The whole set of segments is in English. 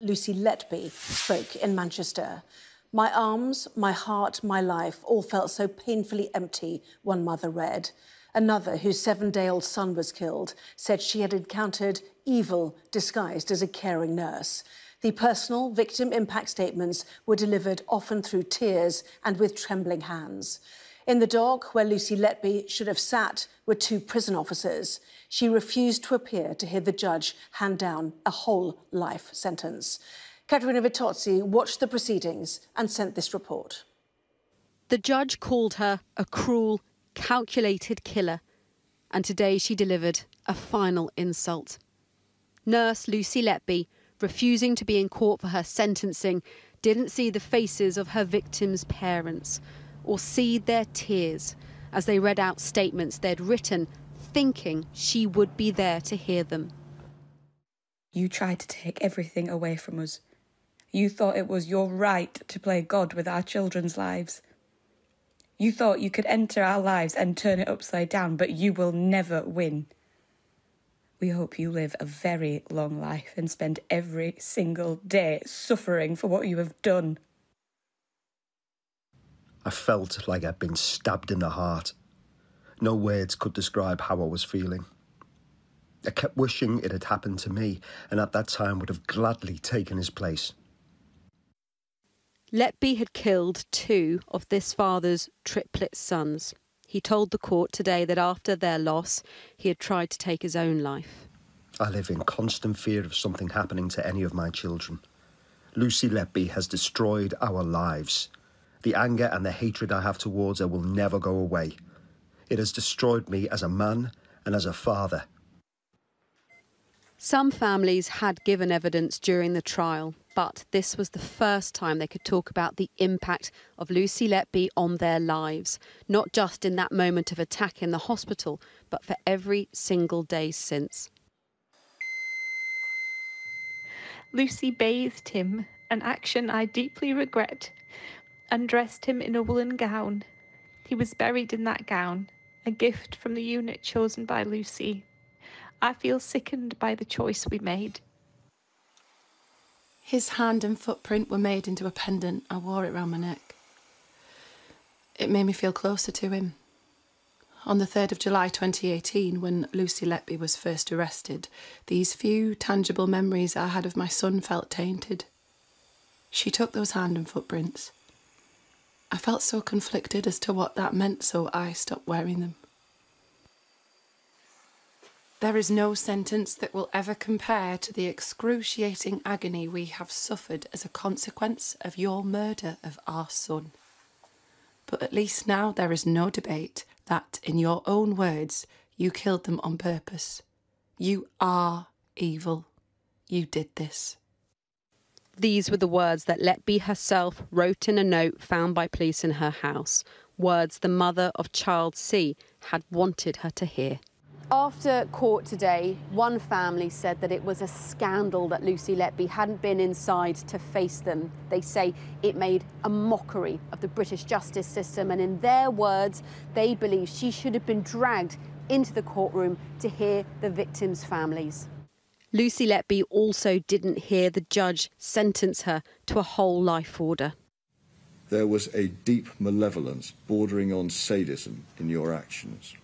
Lucy Letby spoke in Manchester. My arms, my heart, my life all felt so painfully empty, one mother read. Another, whose seven day old son was killed, said she had encountered evil disguised as a caring nurse. The personal victim impact statements were delivered often through tears and with trembling hands. In the dock where Lucy Letby should have sat were two prison officers. She refused to appear to hear the judge hand down a whole life sentence. Katerina Vittozzi watched the proceedings and sent this report. The judge called her a cruel, calculated killer, and today she delivered a final insult. Nurse Lucy Letby refusing to be in court for her sentencing, didn't see the faces of her victims' parents or see their tears as they read out statements they'd written, thinking she would be there to hear them. You tried to take everything away from us. You thought it was your right to play God with our children's lives. You thought you could enter our lives and turn it upside down, but you will never win. We hope you live a very long life and spend every single day suffering for what you have done. I felt like I'd been stabbed in the heart. No words could describe how I was feeling. I kept wishing it had happened to me, and at that time would have gladly taken his place. Letby had killed two of this father's triplet sons. He told the court today that after their loss, he had tried to take his own life. I live in constant fear of something happening to any of my children. Lucy Letby has destroyed our lives. The anger and the hatred I have towards her will never go away. It has destroyed me as a man and as a father. Some families had given evidence during the trial, but this was the first time they could talk about the impact of Lucy Letby on their lives, not just in that moment of attack in the hospital, but for every single day since. Lucy bathed him, an action I deeply regret, and dressed him in a woolen gown. He was buried in that gown, a gift from the unit chosen by Lucy. I feel sickened by the choice we made. His hand and footprint were made into a pendant. I wore it round my neck. It made me feel closer to him. On the 3rd of July 2018, when Lucy Letby was first arrested, these few tangible memories I had of my son felt tainted. She took those hand and footprints. I felt so conflicted as to what that meant, so I stopped wearing them. There is no sentence that will ever compare to the excruciating agony we have suffered as a consequence of your murder of our son. But at least now there is no debate that, in your own words, you killed them on purpose. You are evil. You did this. These were the words that Letby herself wrote in a note found by police in her house, words the mother of child C had wanted her to hear. After court today, one family said that it was a scandal that Lucy Letby hadn't been inside to face them. They say it made a mockery of the British justice system, and in their words, they believe she should have been dragged into the courtroom to hear the victims' families. Lucy Letby also didn't hear the judge sentence her to a whole life order. There was a deep malevolence bordering on sadism in your actions.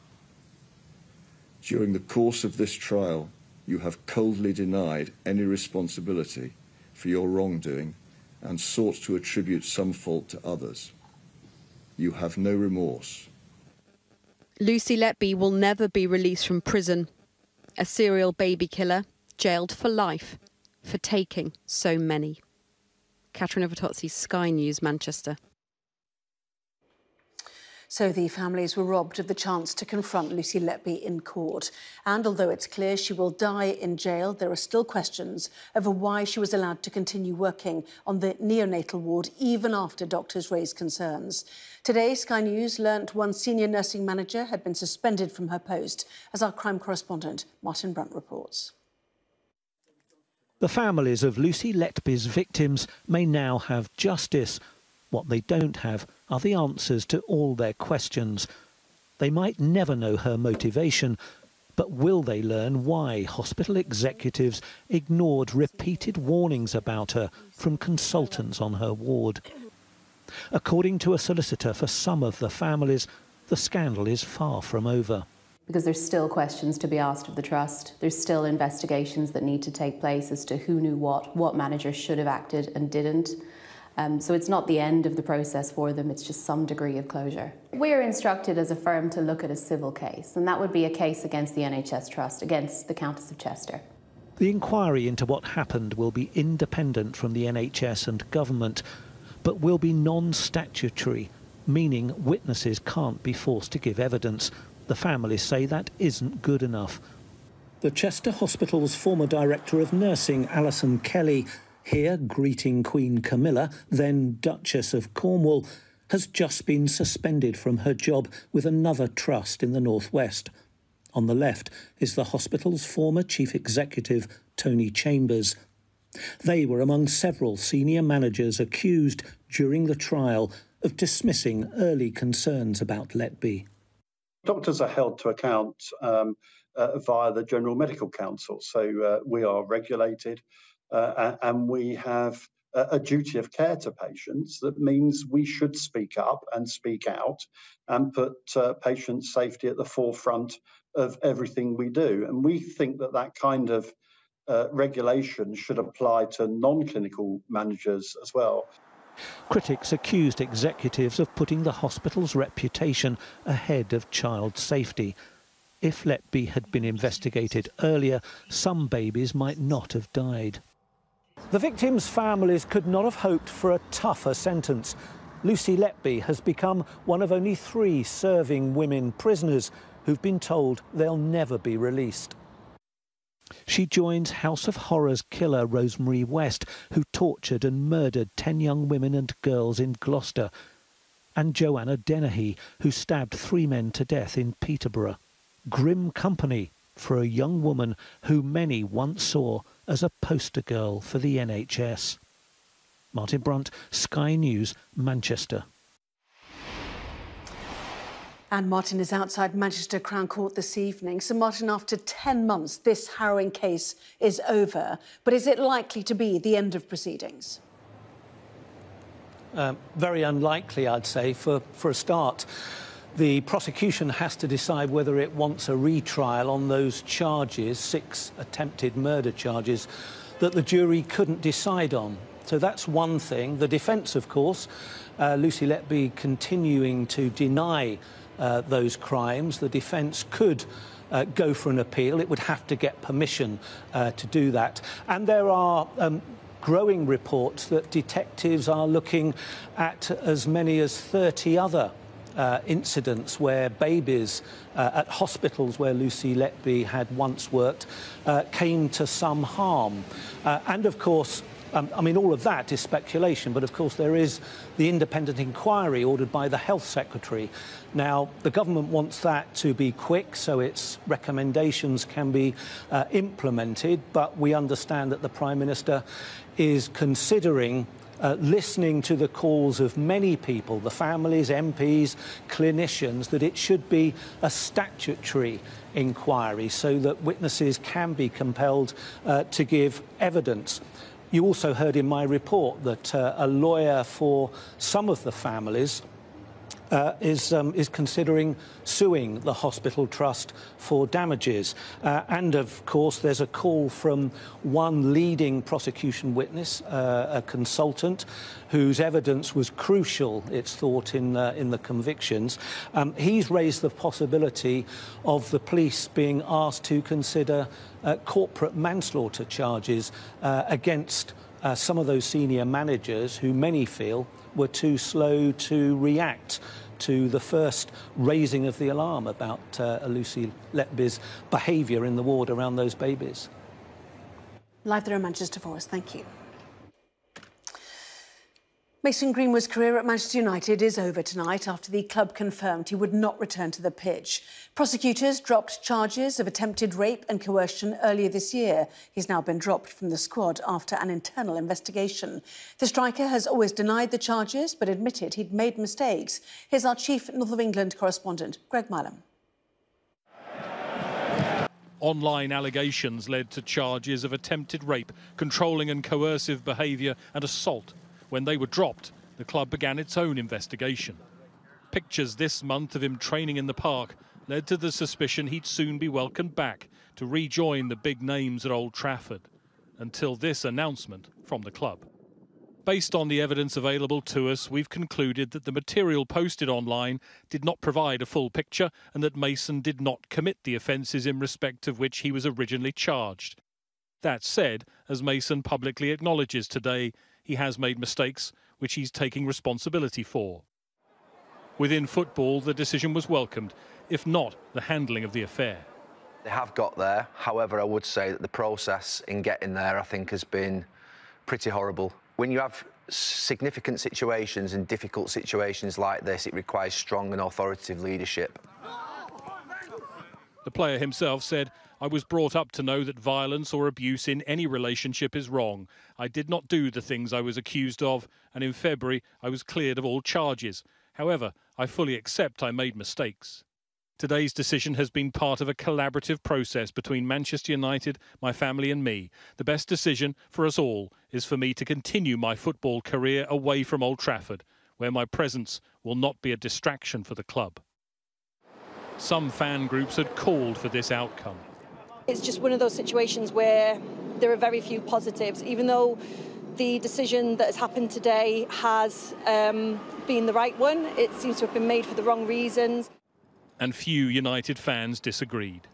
During the course of this trial, you have coldly denied any responsibility for your wrongdoing and sought to attribute some fault to others. You have no remorse. Lucy Letby will never be released from prison. A serial baby killer, jailed for life for taking so many. Katerina Vittozzi, Sky News, Manchester. So the families were robbed of the chance to confront Lucy Letby in court. And although it's clear she will die in jail, there are still questions over why she was allowed to continue working on the neonatal ward even after doctors raised concerns. Today, Sky News learnt one senior nursing manager had been suspended from her post, as our crime correspondent Martin Brunt reports. The families of Lucy Letby's victims may now have justice. What they don't have are the answers to all their questions. They might never know her motivation, But will they learn why hospital executives ignored repeated warnings about her from consultants on her ward? According to a solicitor for some of the families, the scandal is far from over. Because there's still questions to be asked of the trust. There's still investigations that need to take place as to who knew what, what managers should have acted and didn't. Um, so it's not the end of the process for them, it's just some degree of closure. We're instructed as a firm to look at a civil case, and that would be a case against the NHS Trust, against the Countess of Chester. The inquiry into what happened will be independent from the NHS and government, but will be non-statutory, meaning witnesses can't be forced to give evidence. The families say that isn't good enough. The Chester Hospital's former director of nursing, Alison Kelly, here greeting Queen Camilla, then Duchess of Cornwall, has just been suspended from her job with another trust in the northwest. On the left is the hospital's former chief executive, Tony Chambers. They were among several senior managers accused during the trial of dismissing early concerns about Letby. Doctors are held to account um, uh, via the General Medical Council, so uh, we are regulated uh, and we have a, a duty of care to patients that means we should speak up and speak out and put uh, patient safety at the forefront of everything we do. And we think that that kind of uh, regulation should apply to non-clinical managers as well. Critics accused executives of putting the hospital's reputation ahead of child safety. If Letby had been investigated earlier, some babies might not have died. The victims' families could not have hoped for a tougher sentence. Lucy Letby has become one of only three serving women prisoners who've been told they'll never be released. She joins House of Horrors killer Rosemary West, who tortured and murdered 10 young women and girls in Gloucester, and Joanna Dennehy, who stabbed three men to death in Peterborough. Grim company for a young woman who many once saw as a poster girl for the NHS. Martin Brunt, Sky News, Manchester. And Martin is outside Manchester Crown Court this evening. So, Martin, after 10 months, this harrowing case is over. But is it likely to be the end of proceedings? Uh, very unlikely, I'd say, for, for a start the prosecution has to decide whether it wants a retrial on those charges, six attempted murder charges, that the jury couldn't decide on. So that's one thing. The defence, of course, uh, Lucy Letby continuing to deny uh, those crimes. The defence could uh, go for an appeal. It would have to get permission uh, to do that. And there are um, growing reports that detectives are looking at as many as 30 other uh, incidents where babies uh, at hospitals where Lucy Letby had once worked uh, came to some harm. Uh, and of course, um, I mean, all of that is speculation, but of course there is the independent inquiry ordered by the Health Secretary. Now, the government wants that to be quick so its recommendations can be uh, implemented, but we understand that the Prime Minister is considering uh, listening to the calls of many people, the families, MPs, clinicians, that it should be a statutory inquiry so that witnesses can be compelled uh, to give evidence. You also heard in my report that uh, a lawyer for some of the families uh, is, um, is considering suing the hospital trust for damages. Uh, and of course, there's a call from one leading prosecution witness, uh, a consultant, whose evidence was crucial, it's thought, in, in the convictions. Um, he's raised the possibility of the police being asked to consider uh, corporate manslaughter charges uh, against uh, some of those senior managers who many feel were too slow to react to the first raising of the alarm about uh, Lucy Letby's behaviour in the ward around those babies. Live there in Manchester for us. Thank you. Mason Greenwood's career at Manchester United is over tonight after the club confirmed he would not return to the pitch. Prosecutors dropped charges of attempted rape and coercion earlier this year. He's now been dropped from the squad after an internal investigation. The striker has always denied the charges but admitted he'd made mistakes. Here's our chief North of England correspondent, Greg Milam. Online allegations led to charges of attempted rape, controlling and coercive behaviour, and assault. When they were dropped, the club began its own investigation. Pictures this month of him training in the park led to the suspicion he'd soon be welcomed back to rejoin the big names at Old Trafford, until this announcement from the club. Based on the evidence available to us, we've concluded that the material posted online did not provide a full picture and that Mason did not commit the offences in respect of which he was originally charged. That said, as Mason publicly acknowledges today, he has made mistakes which he's taking responsibility for. Within football, the decision was welcomed, if not the handling of the affair. They have got there. However, I would say that the process in getting there, I think, has been pretty horrible. When you have significant situations and difficult situations like this, it requires strong and authoritative leadership. The player himself said, I was brought up to know that violence or abuse in any relationship is wrong. I did not do the things I was accused of, and in February I was cleared of all charges. However, I fully accept I made mistakes. Today's decision has been part of a collaborative process between Manchester United, my family, and me. The best decision for us all is for me to continue my football career away from Old Trafford, where my presence will not be a distraction for the club. Some fan groups had called for this outcome. It's just one of those situations where there are very few positives, even though the decision that has happened today has um, been the right one. It seems to have been made for the wrong reasons and few United fans disagreed.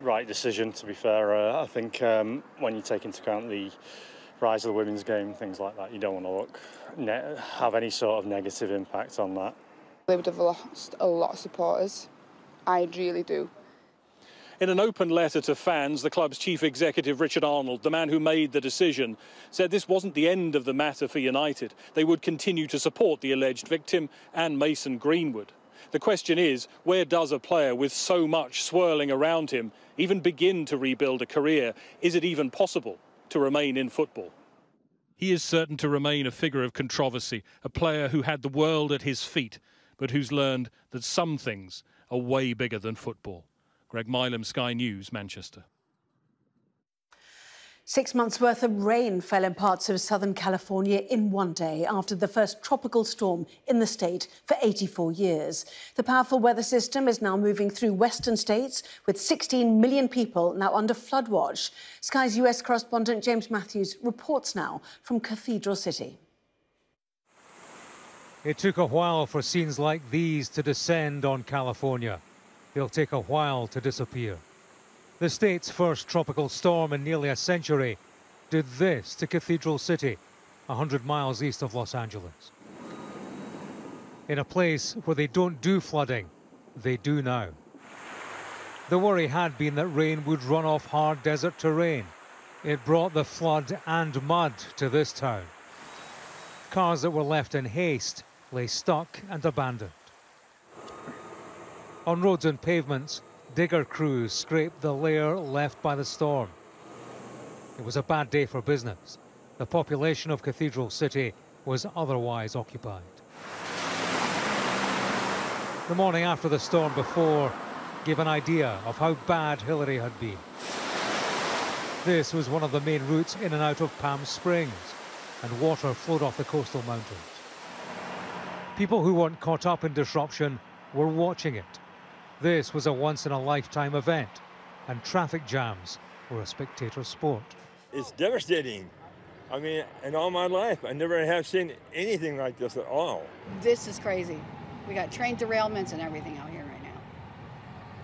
Right decision, to be fair. Uh, I think um, when you take into account the rise of the women's game, things like that, you don't want to look have any sort of negative impact on that. They would have lost a lot of supporters. I really do. In an open letter to fans, the club's chief executive, Richard Arnold, the man who made the decision, said this wasn't the end of the matter for United. They would continue to support the alleged victim and Mason Greenwood. The question is, where does a player with so much swirling around him even begin to rebuild a career? Is it even possible to remain in football? He is certain to remain a figure of controversy, a player who had the world at his feet, but who's learned that some things are way bigger than football. Greg Milam, Sky News, Manchester. Six months' worth of rain fell in parts of Southern California in one day after the first tropical storm in the state for 84 years. The powerful weather system is now moving through western states with 16 million people now under flood watch. Sky's US correspondent James Matthews reports now from Cathedral City. It took a while for scenes like these to descend on California. They'll take a while to disappear. The state's first tropical storm in nearly a century did this to Cathedral City, 100 miles east of Los Angeles. In a place where they don't do flooding, they do now. The worry had been that rain would run off hard desert terrain. It brought the flood and mud to this town. Cars that were left in haste lay stuck and abandoned. On roads and pavements, digger crews scraped the layer left by the storm. It was a bad day for business. The population of Cathedral City was otherwise occupied. The morning after the storm before gave an idea of how bad Hilary had been. This was one of the main routes in and out of Palm Springs, and water flowed off the coastal mountains. People who weren't caught up in disruption were watching it this was a once-in-a-lifetime event, and traffic jams were a spectator sport. It's devastating. I mean, in all my life, I never have seen anything like this at all. This is crazy. We got train derailments and everything out here right now.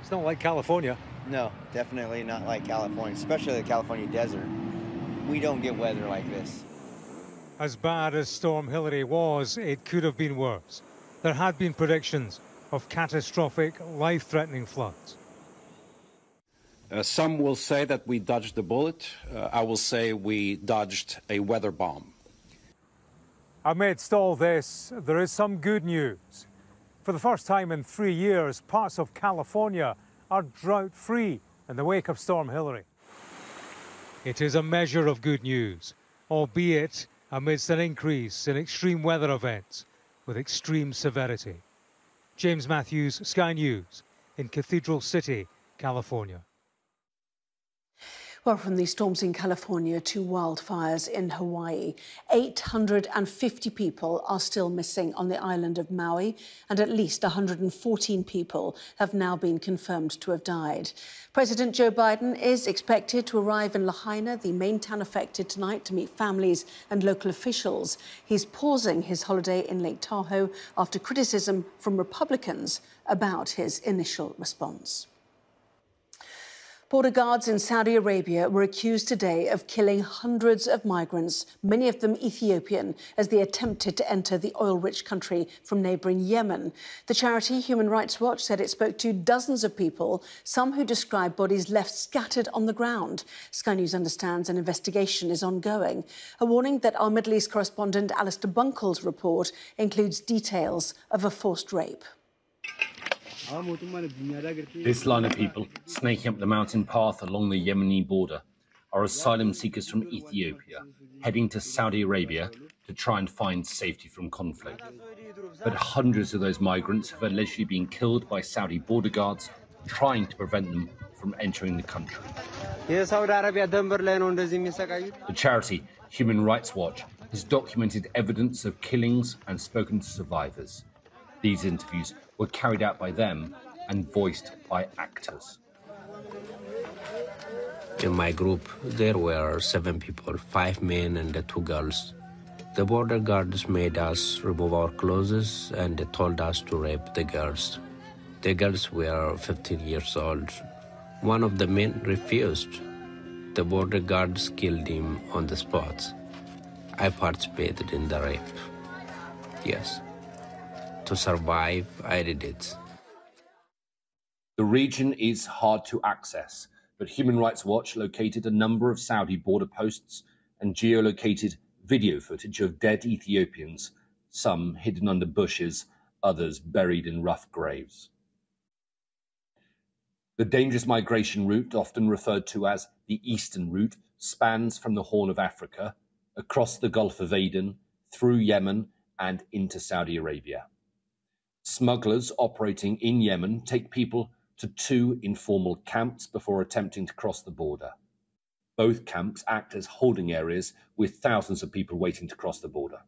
It's not like California. No, definitely not like California, especially the California desert. We don't get weather like this. As bad as Storm Hilary was, it could have been worse. There had been predictions of catastrophic, life-threatening floods. Uh, some will say that we dodged the bullet. Uh, I will say we dodged a weather bomb. Amidst all this, there is some good news. For the first time in three years, parts of California are drought-free in the wake of Storm Hilary. It is a measure of good news, albeit amidst an increase in extreme weather events with extreme severity. James Matthews, Sky News, in Cathedral City, California. Well, from these storms in California to wildfires in Hawaii, 850 people are still missing on the island of Maui, and at least 114 people have now been confirmed to have died. President Joe Biden is expected to arrive in Lahaina, the main town affected tonight, to meet families and local officials. He's pausing his holiday in Lake Tahoe after criticism from Republicans about his initial response. Border guards in Saudi Arabia were accused today of killing hundreds of migrants, many of them Ethiopian, as they attempted to enter the oil rich country from neighbouring Yemen. The charity Human Rights Watch said it spoke to dozens of people, some who described bodies left scattered on the ground. Sky News understands an investigation is ongoing. A warning that our Middle East correspondent Alistair Bunkall's report includes details of a forced rape. This line of people snaking up the mountain path along the Yemeni border are asylum seekers from Ethiopia heading to Saudi Arabia to try and find safety from conflict. But hundreds of those migrants have allegedly been killed by Saudi border guards trying to prevent them from entering the country. The charity Human Rights Watch has documented evidence of killings and spoken to survivors. These interviews were carried out by them and voiced by actors. In my group, there were seven people, five men and two girls. The border guards made us remove our clothes and told us to rape the girls. The girls were 15 years old. One of the men refused. The border guards killed him on the spot. I participated in the rape. Yes to survive, I did it. The region is hard to access, but Human Rights Watch located a number of Saudi border posts and geolocated video footage of dead Ethiopians, some hidden under bushes, others buried in rough graves. The dangerous migration route, often referred to as the Eastern Route, spans from the Horn of Africa, across the Gulf of Aden, through Yemen, and into Saudi Arabia. Smugglers operating in Yemen take people to two informal camps before attempting to cross the border. Both camps act as holding areas with thousands of people waiting to cross the border.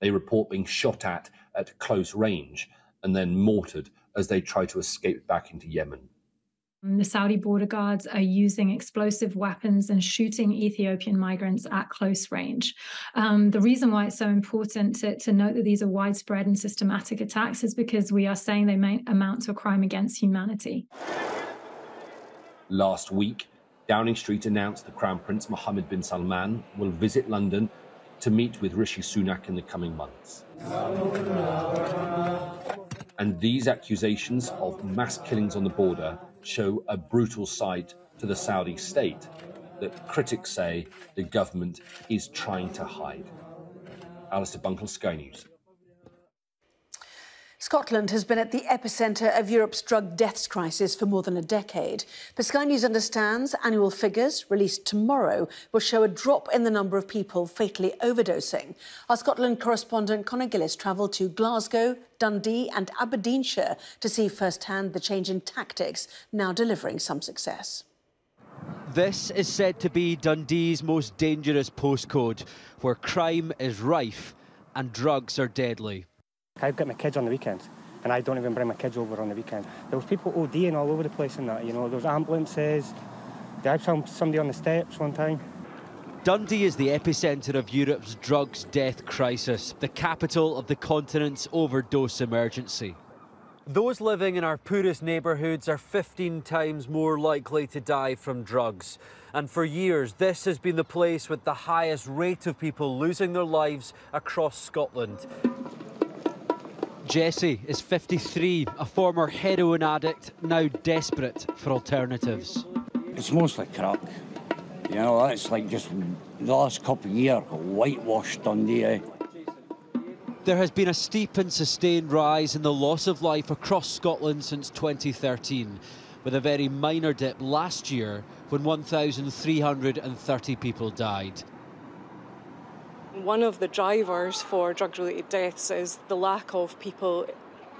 They report being shot at at close range and then mortared as they try to escape back into Yemen. The Saudi border guards are using explosive weapons and shooting Ethiopian migrants at close range. Um, the reason why it's so important to, to, note that these are widespread and systematic attacks is because we are saying they may amount to a crime against humanity. Last week, Downing Street announced that Crown Prince Mohammed bin Salman will visit London to meet with Rishi Sunak in the coming months. And these accusations of mass killings on the border show a brutal side to the Saudi state that critics say the government is trying to hide. Alistair Bunkall, Sky News. Scotland has been at the epicentre of Europe's drug deaths crisis for more than a decade. But Sky News understands annual figures released tomorrow will show a drop in the number of people fatally overdosing. Our Scotland correspondent Connor Gillies travelled to Glasgow, Dundee and Aberdeenshire to see firsthand the change in tactics now delivering some success. This is said to be Dundee's most dangerous postcode, where crime is rife and drugs are deadly. I've got my kids on the weekends, and I don't even bring my kids over on the weekend. There was people ODing all over the place in that, you know, there was ambulances. I found somebody on the steps one time. Dundee is the epicentre of Europe's drugs death crisis, the capital of the continent's overdose emergency. Those living in our poorest neighbourhoods are 15 times more likely to die from drugs. And for years, this has been the place with the highest rate of people losing their lives across Scotland. Jesse is 53, a former heroin addict, now desperate for alternatives. It's mostly crack. You know, that's like just the last couple of years, whitewashed Dundee. Eh? There has been a steep and sustained rise in the loss of life across Scotland since 2013, with a very minor dip last year when 1,330 people died. One of the drivers for drug related deaths is the lack of people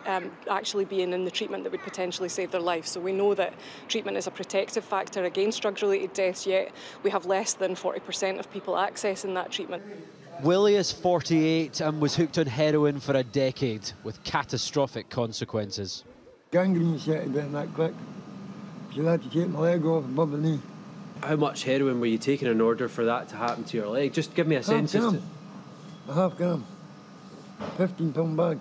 um, actually being in the treatment that would potentially save their life. So we know that treatment is a protective factor against drug-related deaths, yet we have less than 40% of people accessing that treatment. Willie is 48 and was hooked on heroin for a decade with catastrophic consequences. Gangrene set a bit in that click. So I had to take my leg off above the knee. How much heroin were you taking in order for that to happen to your leg? Just give me a half sense. Gram. To... A half gram. 15 pound bag.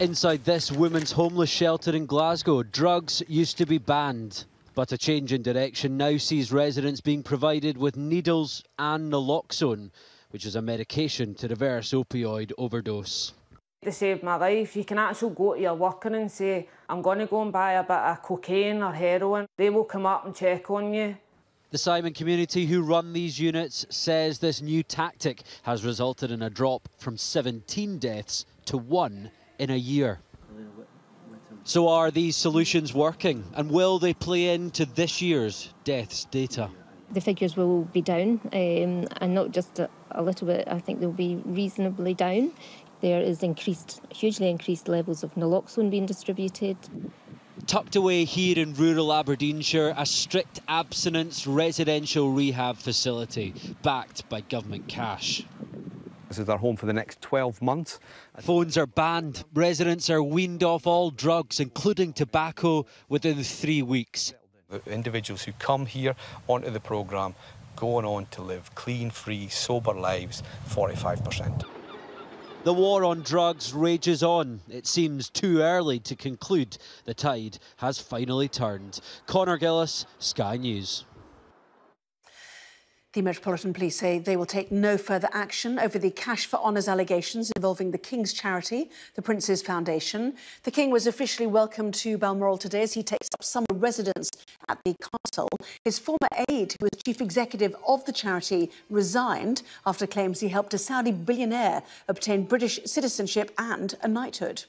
Inside this women's homeless shelter in Glasgow, drugs used to be banned. But a change in direction now sees residents being provided with needles and naloxone, which is a medication to reverse opioid overdose. They saved my life. You can actually go to your worker and say, I'm going to go and buy a bit of cocaine or heroin. They will come up and check on you. The Simon community who run these units says this new tactic has resulted in a drop from 17 deaths to one in a year. So are these solutions working and will they play into this year's deaths data? The figures will be down um, and not just a, a little bit, I think they'll be reasonably down. There is increased, hugely increased levels of naloxone being distributed. Tucked away here in rural Aberdeenshire, a strict abstinence residential rehab facility backed by government cash. This is our home for the next 12 months. Phones are banned. Residents are weaned off all drugs, including tobacco, within three weeks. The individuals who come here onto the programme going on to live clean, free, sober lives, 45%. The war on drugs rages on. It seems too early to conclude the tide has finally turned. Connor Gillies, Sky News. The Metropolitan Police say they will take no further action over the cash for honours allegations involving the King's charity, the Prince's Foundation. The King was officially welcomed to Balmoral today as he takes up summer residence at the castle. His former aide, who was chief executive of the charity, resigned after claims he helped a Saudi billionaire obtain British citizenship and a knighthood.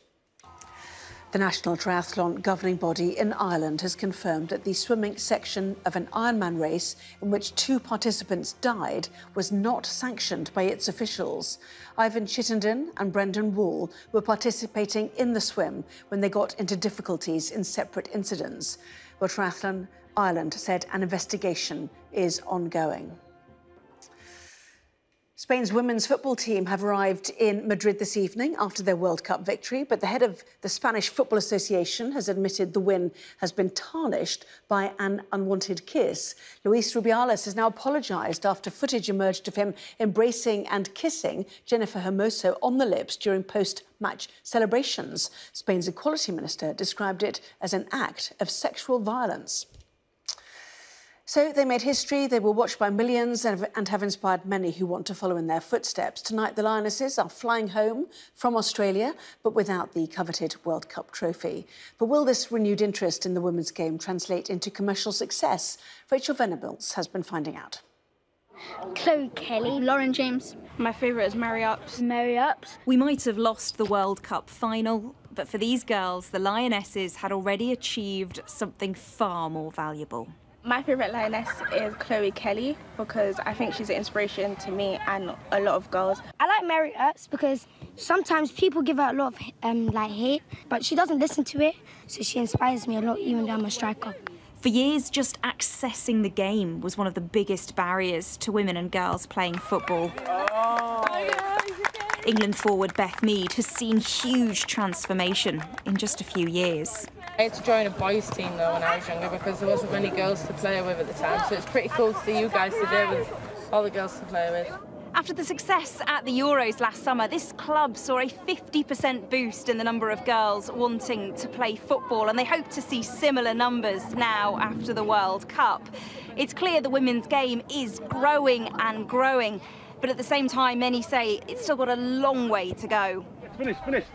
The National Triathlon governing body in Ireland has confirmed that the swimming section of an Ironman race in which two participants died was not sanctioned by its officials. Ivan Chittenden and Brendan Wall were participating in the swim when they got into difficulties in separate incidents. But Triathlon Ireland said an investigation is ongoing. Spain's women's football team have arrived in Madrid this evening after their World Cup victory, but the head of the Spanish Football Association has admitted the win has been tarnished by an unwanted kiss. Luis Rubiales has now apologised after footage emerged of him embracing and kissing Jennifer Hermoso on the lips during post-match celebrations. Spain's Equality Minister described it as an act of sexual violence. So they made history, they were watched by millions and have inspired many who want to follow in their footsteps. Tonight, the Lionesses are flying home from Australia, but without the coveted World Cup trophy. But will this renewed interest in the women's game translate into commercial success? Rachel Venables has been finding out. Chloe Kelly. Lauren James. My favourite is Mary Earps. Mary Earps. We might have lost the World Cup final, but for these girls, the Lionesses had already achieved something far more valuable. My favourite lioness is Chloe Kelly because I think she's an inspiration to me and a lot of girls. I like Mary Earps because sometimes people give her a lot of um, like hate, but she doesn't listen to it, so she inspires me a lot even though I'm a striker. For years, just accessing the game was one of the biggest barriers to women and girls playing football. Oh. England forward Beth Mead has seen huge transformation in just a few years. I had to join a boys team though when I was younger because there wasn't many girls to play with at the time, so it's pretty cool to see you guys today with all the girls to play with. After the success at the Euros last summer, this club saw a 50% boost in the number of girls wanting to play football, and they hope to see similar numbers now after the World Cup. It's clear the women's game is growing and growing, but at the same time, many say it's still got a long way to go. Finish, finish.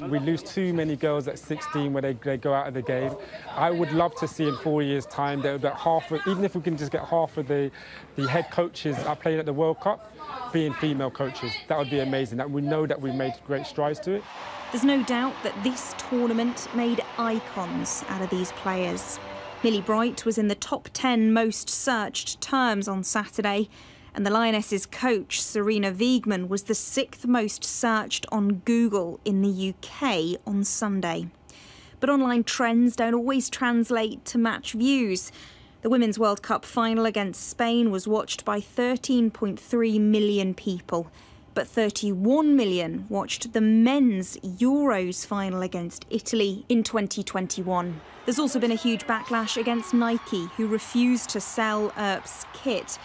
We lose too many girls at 16 when they, they go out of the game. I would love to see in four years' time that, that half, of, even if we can just get half of the, the head coaches are playing at the World Cup being female coaches. That would be amazing. That we know that we've made great strides to it. There's no doubt that this tournament made icons out of these players. Millie Bright was in the top 10 most searched terms on Saturday, And the Lionesses coach, Sarina Wiegman, was the sixth most searched on Google in the UK on Sunday. But online trends don't always translate to match views. The Women's World Cup final against Spain was watched by 13.3 million people but 31 million watched the men's Euros final against Italy in 2021. There's also been a huge backlash against Nike, who refused to sell Earp's kit,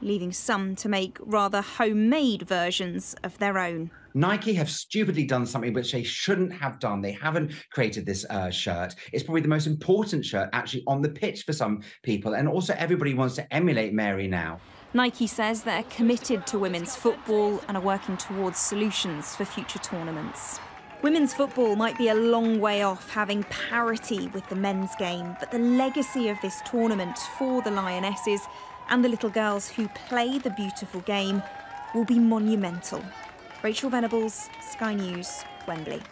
leaving some to make rather homemade versions of their own. Nike have stupidly done something which they shouldn't have done. They haven't created this uh, shirt. It's probably the most important shirt actually on the pitch for some people. And also, everybody wants to emulate Mary now. Nike says they're committed to women's football and are working towards solutions for future tournaments. Women's football might be a long way off having parity with the men's game, but the legacy of this tournament for the Lionesses and the little girls who play the beautiful game will be monumental. Rachel Venables, Sky News, Wembley.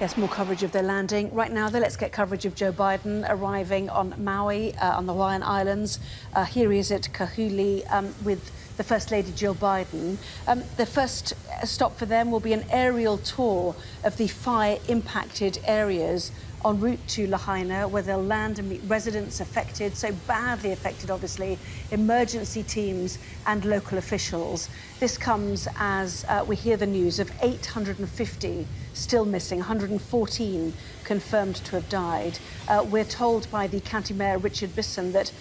Yes, more coverage of their landing. Right now, though, let's get coverage of Joe Biden arriving on Maui, uh, on the Hawaiian Islands. Uh, here he is at Kahului um, with the First Lady Jill Biden. Um, the first stop for them will be an aerial tour of the fire impacted areas en route to Lahaina, where they'll land and meet residents affected, so badly affected, obviously, emergency teams and local officials. This comes as uh, we hear the news of 850 still missing, 114 confirmed to have died. Uh, we're told by the County Mayor, Richard Bissen, that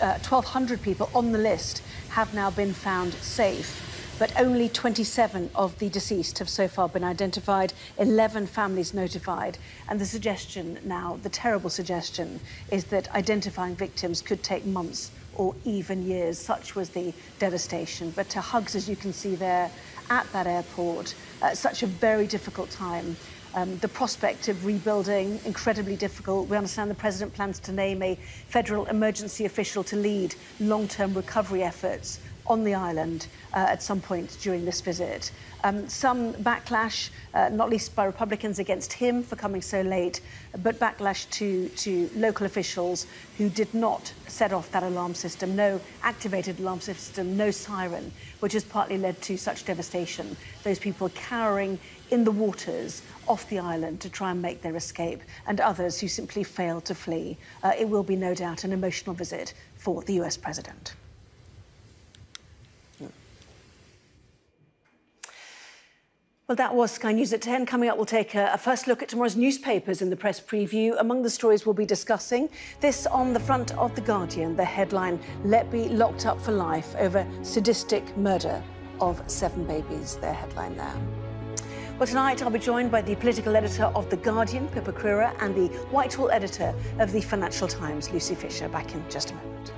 uh, 1,200 people on the list have now been found safe but only 27 of the deceased have so far been identified, 11 families notified. And the suggestion now, the terrible suggestion, is that identifying victims could take months or even years. Such was the devastation. But to hugs, as you can see there, at that airport, uh, such a very difficult time. Um, the prospect of rebuilding, incredibly difficult. We understand the President plans to name a federal emergency official to lead long-term recovery efforts on the island uh, at some point during this visit. Um, some backlash, uh, not least by Republicans against him for coming so late, but backlash to, to local officials who did not set off that alarm system, no activated alarm system, no siren, which has partly led to such devastation. Those people cowering in the waters off the island to try and make their escape, and others who simply failed to flee. Uh, it will be no doubt an emotional visit for the US president. Well, that was Sky News at 10. Coming up, we'll take a, a, first look at tomorrow's newspapers in the press preview. Among the stories we'll be discussing, this on the front of The Guardian, the headline, Letby locked up for life over sadistic murder of seven babies, their headline there. Well, tonight I'll be joined by the political editor of The Guardian, Pippa Crerar, and the Whitehall editor of the Financial Times, Lucy Fisher, back in just a moment.